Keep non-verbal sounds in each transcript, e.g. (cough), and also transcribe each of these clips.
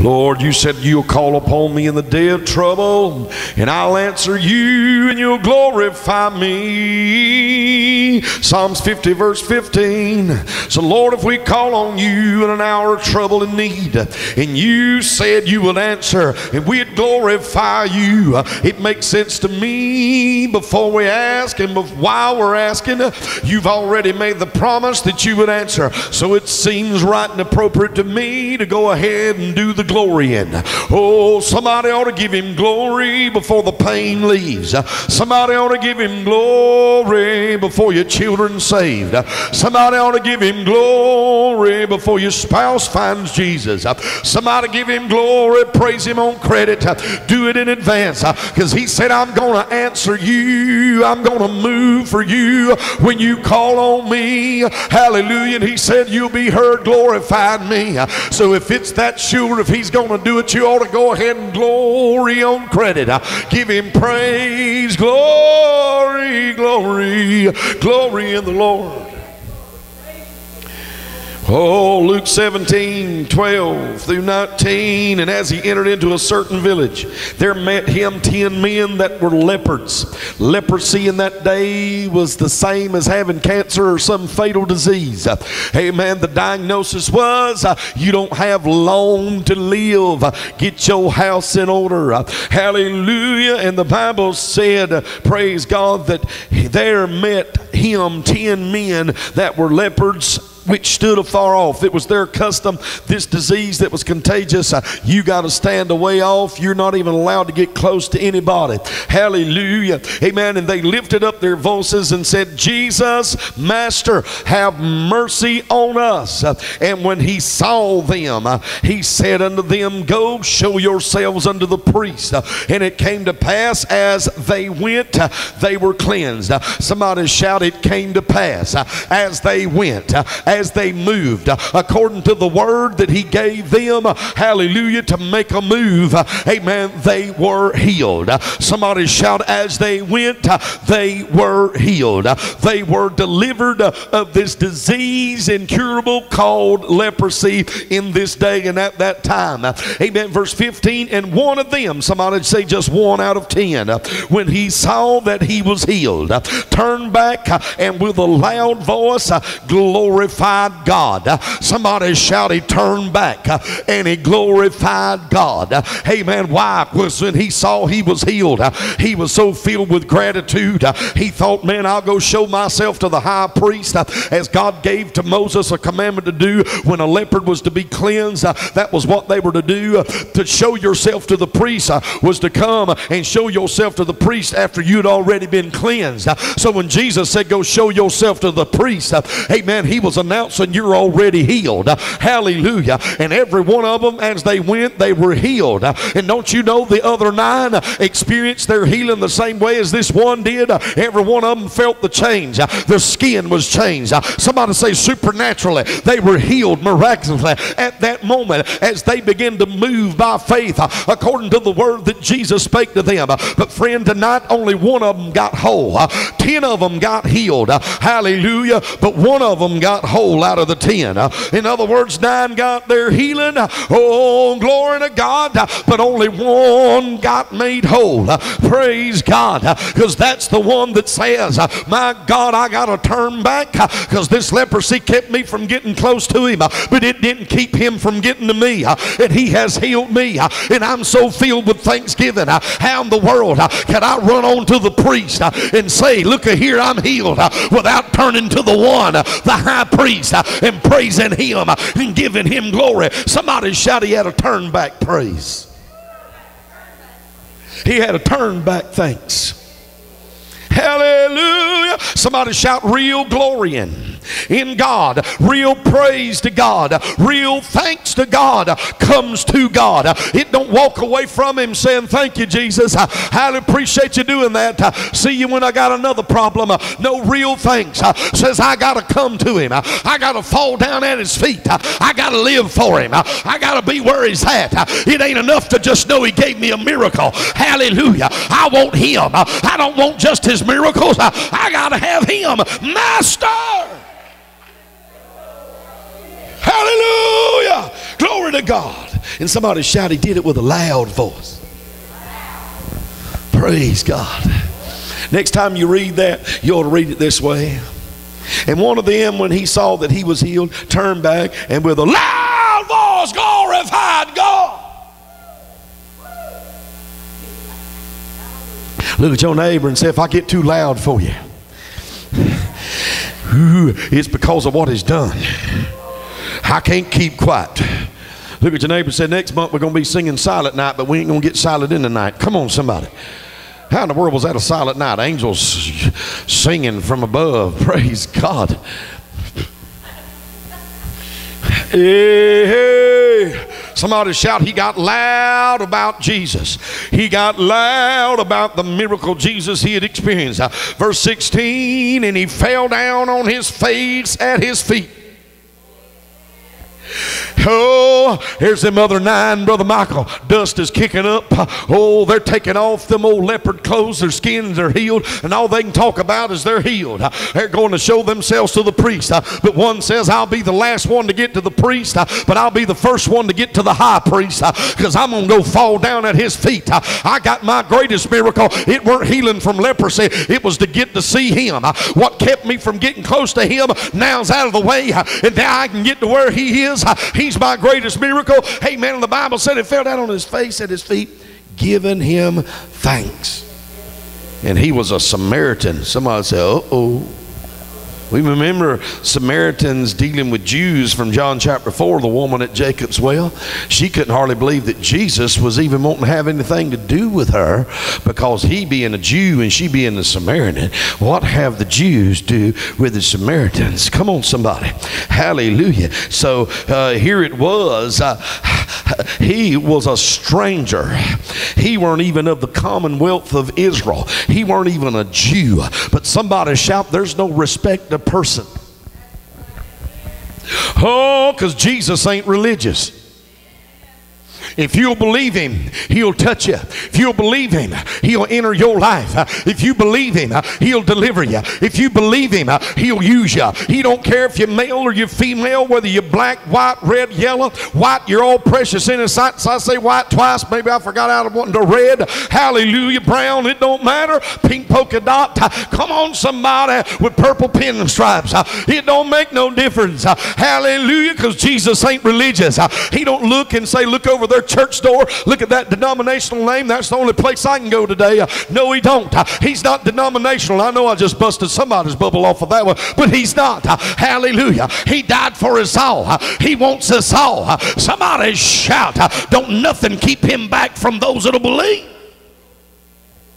Lord, you said you'll call upon me in the day of trouble, and I'll answer you, and you'll glorify me. Psalms 50, verse 15. So, Lord, if we call on you in an hour of trouble and need, and you said you would answer, and we'd glorify you, it makes sense to me before we ask, and while we're asking, you've already made the promise that you would answer. So it seems right and appropriate to me to go ahead and do the glory in. Oh, somebody ought to give him glory before the pain leaves. Somebody ought to give him glory before your children saved. Somebody ought to give him glory before your spouse finds Jesus. Somebody give him glory, praise him on credit, do it in advance because he said, I'm going to answer you. I'm going to move for you when you call on me. Hallelujah. And he said, You'll be heard glorifying me. So if it's that sure, if he's going to do it, you ought to go ahead and glory on credit. Uh, give him praise, glory, glory, glory in the Lord. Oh, Luke 17, 12 through 19. And as he entered into a certain village, there met him ten men that were leopards. Leprosy in that day was the same as having cancer or some fatal disease. Hey, Amen. The diagnosis was uh, you don't have long to live. Get your house in order. Hallelujah. And the Bible said, praise God, that there met him ten men that were leopards which stood afar off. It was their custom, this disease that was contagious. Uh, you got to stand away off. You're not even allowed to get close to anybody. Hallelujah. Amen. And they lifted up their voices and said, Jesus, Master, have mercy on us. Uh, and when he saw them, uh, he said unto them, Go show yourselves unto the priest. And it came to pass as they went, they were cleansed. Somebody shout, It came to pass as they went as they moved uh, according to the word that he gave them hallelujah to make a move. Amen. They were healed. Somebody shout as they went they were healed. They were delivered of this disease incurable called leprosy in this day and at that time. Amen. Verse 15 and one of them somebody say just one out of ten when he saw that he was healed turned back and with a loud voice uh, glorified glorified God. Somebody shout, He turned back and he glorified God. Hey, Amen. Why? Was when he saw he was healed, he was so filled with gratitude. He thought, man, I'll go show myself to the high priest as God gave to Moses a commandment to do when a leopard was to be cleansed. That was what they were to do. To show yourself to the priest was to come and show yourself to the priest after you'd already been cleansed. So when Jesus said, Go show yourself to the priest, amen, he was announcing you're already healed. Hallelujah. And every one of them, as they went, they were healed. And don't you know the other nine experienced their healing the same way as this one did? Every one of them felt the change. Their skin was changed. Somebody say supernaturally, they were healed miraculously at that moment as they began to move by faith according to the word that Jesus spake to them. But friend, tonight only one of them got whole. Ten of them got healed. Hallelujah. But one of them got whole out of the ten. In other words, nine got their healing. Oh, glory to God. But only one got made whole. Praise God. Because that's the one that says, My God, I got to turn back because this leprosy kept me from getting close to him. But it didn't keep him from getting to me. And he has healed me. And I'm so filled with thanksgiving. How in the world can I run on to the priest and say, Look here, I'm healed without turning to the one, the high priest uh, and praising him uh, and giving him glory. Somebody shout he had a turn back praise. He had a turn back thanks. Hallelujah. Somebody shout real glory in God, real praise to God, real thanks to God comes to God. It don't walk away from Him saying, Thank you, Jesus. I highly appreciate you doing that. See you when I got another problem. No real thanks. Says, I got to come to Him. I got to fall down at His feet. I got to live for Him. I got to be where He's at. It ain't enough to just know He gave me a miracle. Hallelujah. I want Him. I don't want just His miracles. I got to have Him. Master. Hallelujah. Glory to God. And somebody shouted, He did it with a loud voice. Praise God. Next time you read that, you ought to read it this way. And one of them, when he saw that he was healed, turned back and with a loud voice glorified God. Look at your neighbor and say, if I get too loud for you, (laughs) it's because of what he's done. I can't keep quiet. Look at your neighbor and say, next month we're going to be singing Silent Night, but we ain't going to get silent in the night. Come on, somebody. How in the world was that a silent night? Angels singing from above. (laughs) Praise God. Hey, hey. Somebody shout, He got loud about Jesus. He got loud about the miracle Jesus he had experienced. Verse 16, and he fell down on his face at his feet. Oh, here's them other nine, Brother Michael. Dust is kicking up. Oh, they're taking off them old leopard clothes. Their skins are healed, and all they can talk about is they're healed. They're going to show themselves to the priest. But one says, I'll be the last one to get to the priest, but I'll be the first one to get to the high priest because I'm going to go fall down at his feet. I got my greatest miracle. It weren't healing from leprosy, it was to get to see him. What kept me from getting close to him now's out of the way, and now I can get to where he is. He's my greatest miracle. Hey, man, the Bible said it fell down on his face at his feet, giving him thanks. And he was a Samaritan. Somebody said, uh oh. We remember Samaritans dealing with Jews from John chapter 4, the woman at Jacob's well. She couldn't hardly believe that Jesus was even wanting to have anything to do with her because he being a Jew and she being a Samaritan. What have the Jews do with the Samaritans? Come on, somebody. Hallelujah. So uh, here it was. Uh, he was a stranger. He weren't even of the commonwealth of Israel. He weren't even a Jew. But somebody shout, there's no respect of person. Oh, because Jesus ain't religious. If you'll believe him, he'll touch you. If you'll believe him, he'll enter your life. If you believe him, he'll deliver you. If you believe him, he'll use you. He don't care if you're male or you're female, whether you're black, white, red, yellow, white, you're all precious in his sight. So I say white twice. Maybe I forgot out of wanting to red. Hallelujah. Brown, it don't matter. Pink polka dot. Come on, somebody with purple pinstripes. It don't make no difference. Hallelujah, because Jesus ain't religious. He don't look and say, look over there church door. Look at that denominational name. That's the only place I can go today. No, he don't. He's not denominational. I know I just busted somebody's bubble off of that one, but he's not. Hallelujah. He died for us all. He wants us all. Somebody shout. Don't nothing keep him back from those that'll believe.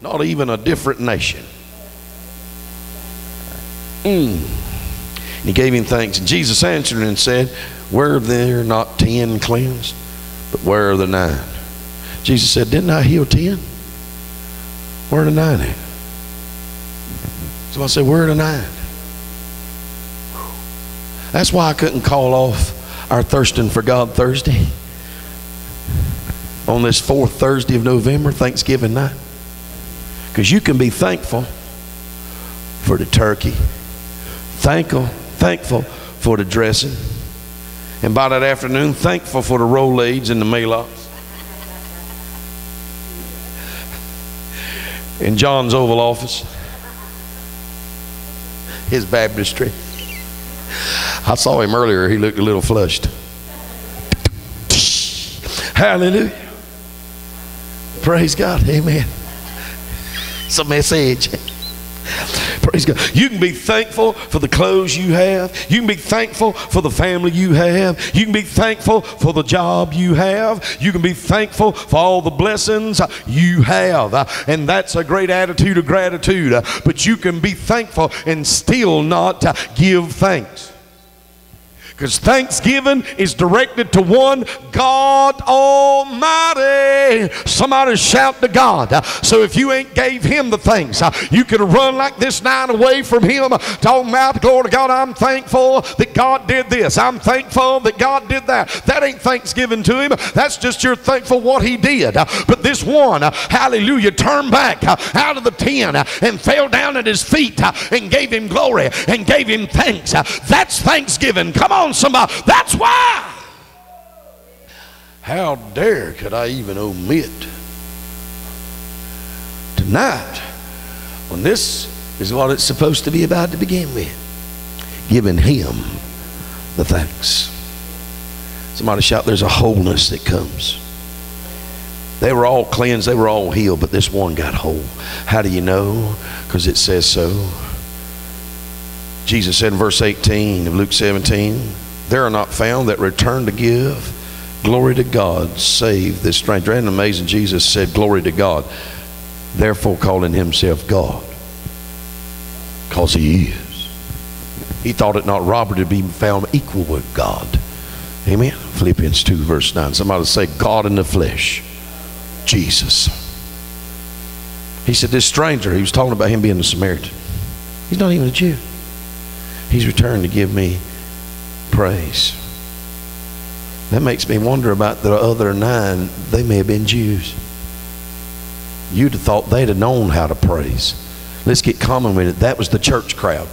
Not even a different nation. Mm. He gave him thanks. And Jesus answered and said, Were there not ten cleansed? But where are the nine? Jesus said, Didn't I heal ten? Where are the nine at? So I said, Where are the nine? That's why I couldn't call off our Thirsting for God Thursday on this fourth Thursday of November, Thanksgiving night. Because you can be thankful for the turkey, thankful, thankful for the dressing and by that afternoon, thankful for the Rolaids and the Maalox. In John's Oval Office, his baptistry. I saw him earlier. He looked a little flushed. Hallelujah. Praise God. Amen. It's a message. Praise God. You can be thankful for the clothes you have. You can be thankful for the family you have. You can be thankful for the job you have. You can be thankful for all the blessings you have. And that's a great attitude of gratitude. But you can be thankful and still not give thanks. Because thanksgiving is directed to one God Almighty. Somebody shout to God. So if you ain't gave him the things, you can run like this night away from him, talking about, glory to God, I'm thankful that God did this. I'm thankful that God did that. That ain't thanksgiving to him. That's just you're thankful what he did. But this one, hallelujah, turned back out of the ten and fell down at his feet and gave him glory and gave him thanks. That's thanksgiving. Come on on, somebody. That's why. How dare could I even omit tonight when this is what it's supposed to be about to begin with? Giving Him the thanks. Somebody shout, There's a wholeness that comes. They were all cleansed, they were all healed, but this one got whole. How do you know? Because it says so. Jesus said in verse 18 of Luke 17, There are not found that return to give glory to God, save this stranger. And amazing, Jesus said, Glory to God, therefore calling himself God. Because he is. He thought it not robbery to be found equal with God. Amen. Philippians 2, verse 9. Somebody say, God in the flesh. Jesus. He said, This stranger, he was talking about him being a Samaritan. He's not even a Jew. He's returned to give me praise. That makes me wonder about the other nine. They may have been Jews. You'd have thought they'd have known how to praise. Let's get common with it. That was the church crowd.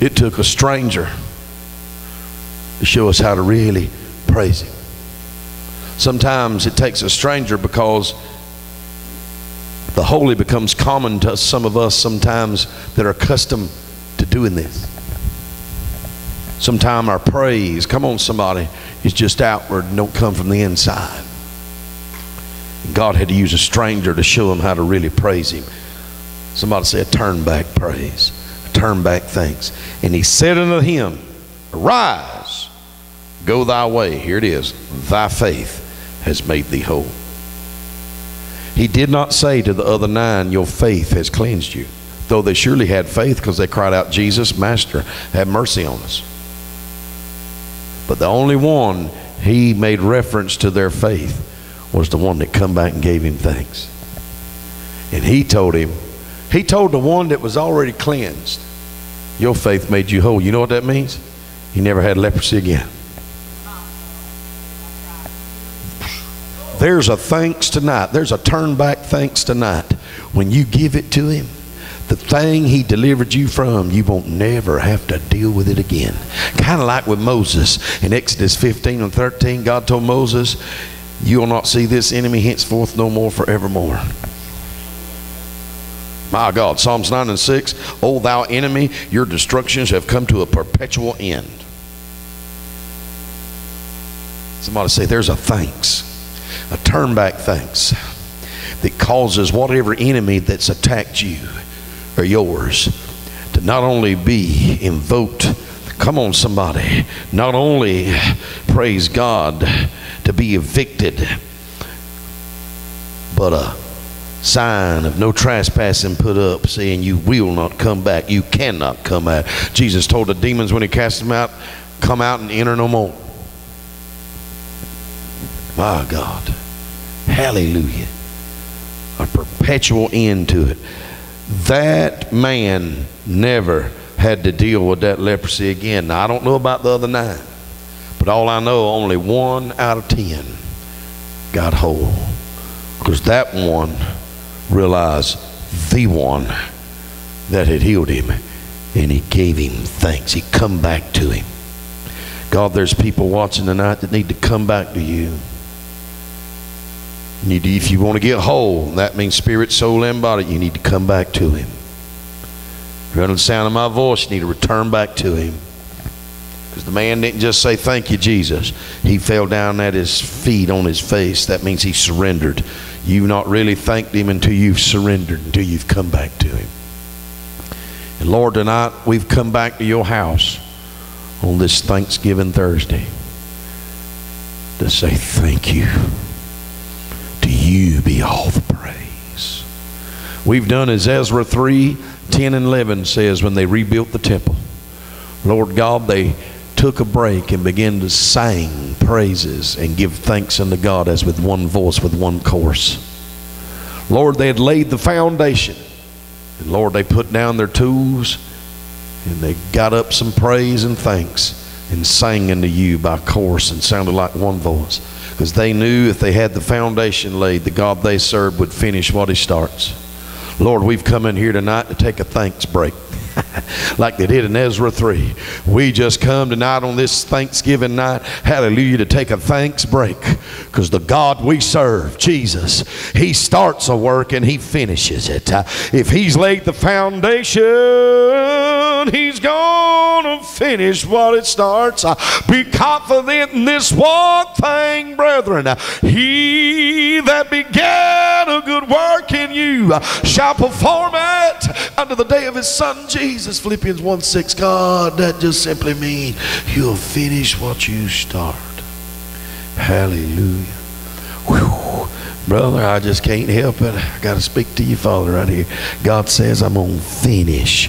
It took a stranger to show us how to really praise Him. Sometimes it takes a stranger because the holy becomes common to some of us sometimes that are accustomed to doing this. Sometimes our praise, come on somebody, is just outward and don't come from the inside. God had to use a stranger to show him how to really praise him. Somebody say turn back praise, turn back thanks. And he said unto him, Arise, go thy way. Here it is. Thy faith has made thee whole. He did not say to the other nine, Your faith has cleansed you. Though they surely had faith because they cried out, Jesus, Master, have mercy on us. But the only one he made reference to their faith was the one that come back and gave him thanks. And he told him, he told the one that was already cleansed, Your faith made you whole. You know what that means? He never had leprosy again. There's a thanks tonight. There's a turn back thanks tonight. When you give it to Him, the thing He delivered you from, you won't never have to deal with it again. Kind of like with Moses in Exodus 15 and 13, God told Moses, You will not see this enemy henceforth no more forevermore. My God, Psalms 9 and 6, O thou enemy, your destructions have come to a perpetual end. Somebody say, There's a thanks a turn back thanks that causes whatever enemy that's attacked you or yours to not only be invoked, come on, somebody, not only praise God to be evicted, but a sign of no trespassing put up saying you will not come back you cannot come out jesus told the demons when he cast them out come out and enter no more my God. Hallelujah. A perpetual end to it. That man never had to deal with that leprosy again. Now, I don't know about the other nine, but all I know, only one out of ten got whole. Because that one realized the one that had healed him, and he gave him thanks. He come back to him. God, there's people watching tonight that need to come back to you. You need to, if you want to get whole, that means spirit, soul, and body, you need to come back to Him. If you're under the sound of my voice, you need to return back to Him. Because the man didn't just say, Thank you, Jesus. He fell down at His feet on His face. That means He surrendered. You've not really thanked Him until you've surrendered, until you've come back to Him. And Lord, tonight we've come back to your house on this Thanksgiving Thursday to say thank you. To you be all the praise. We've done as Ezra 3 10 and 11 says when they rebuilt the temple. Lord God, they took a break and began to sing praises and give thanks unto God as with one voice, with one chorus. Lord, they had laid the foundation. And Lord, they put down their tools and they got up some praise and thanks and sang unto you by chorus and sounded like one voice because they knew if they had the foundation laid, the God they served would finish what He starts. Lord, we've come in here tonight to take a thanks break. (laughs) like they did in Ezra 3. We just come tonight on this Thanksgiving night, hallelujah, to take a thanks break because the God we serve, Jesus, He starts a work and He finishes it. Uh, if He's laid the foundation, He's going to finish what it starts. Uh, be confident in this one thing, brethren. He that began a good work in you uh, shall perform it unto the day of His Son Jesus. Philippians 1 6. God, that just simply means you'll finish what you start. Hallelujah. Whew. Brother, I just can't help it. I got to speak to you, Father, right here. God says, I'm going to finish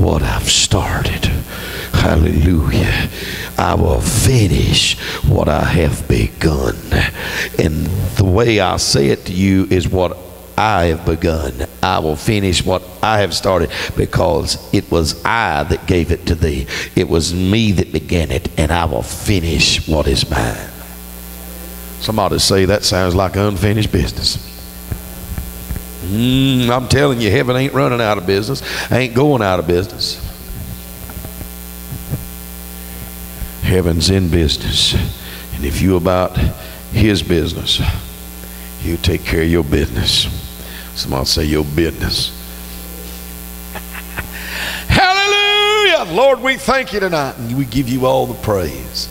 what I've started. Hallelujah. I will finish what I have begun. And the way I say it to you is what I have begun. I will finish what I have started because it was I that gave it to thee. It was me that began it, and I will finish what is mine. Somebody say that sounds like unfinished business. Mm, I'm telling you, heaven ain't running out of business, ain't going out of business. Heaven's in business. And if you about his business, you take care of your business. Somebody say your business. (laughs) Hallelujah. Lord, we thank you tonight and we give you all the praise.